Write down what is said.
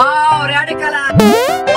और red colour